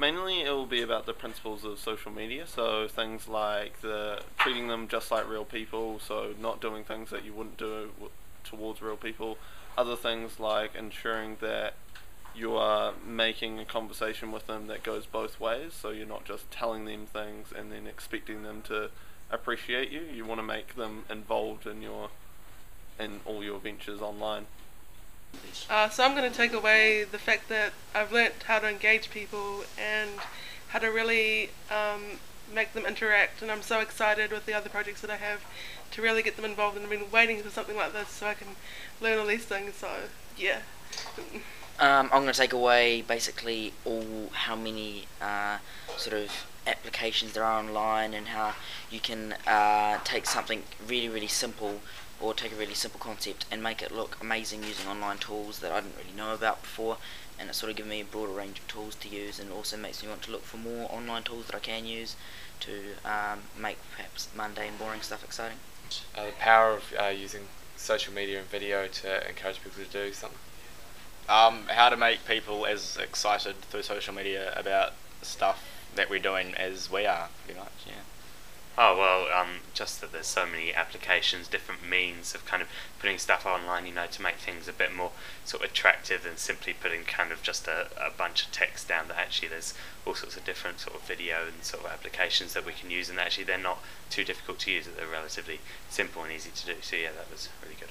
Mainly, it will be about the principles of social media. So things like the treating them just like real people. So not doing things that you wouldn't do towards real people. Other things like ensuring that you are making a conversation with them that goes both ways. So you're not just telling them things and then expecting them to appreciate you. You want to make them involved in your in all your ventures online. Uh, so I'm going to take away the fact that I've learnt how to engage people and how to really um, make them interact. And I'm so excited with the other projects that I have to really get them involved. And I've been waiting for something like this so I can learn all these things. So yeah. Um, I'm going to take away basically all how many uh, sort of applications there are online and how you can uh, take something really really simple or take a really simple concept and make it look amazing using online tools that I didn't really know about before and it sort of gives me a broader range of tools to use and also makes me want to look for more online tools that I can use to um, make perhaps mundane boring stuff exciting. Uh, the power of uh, using social media and video to encourage people to do something. Um, how to make people as excited through social media about stuff that we're doing as we are, pretty much, yeah. Oh well, um, just that there's so many applications, different means of kind of putting stuff online, you know, to make things a bit more sort of attractive than simply putting kind of just a, a bunch of text down. That actually there's all sorts of different sort of video and sort of applications that we can use, and actually they're not too difficult to use. They're relatively simple and easy to do. So yeah, that was really good.